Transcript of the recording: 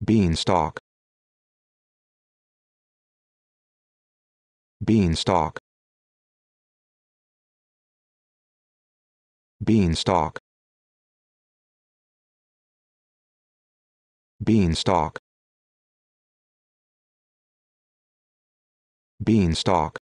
beanstalk. Beanstalk. Beanstalk. Beanstalk. Beanstalk.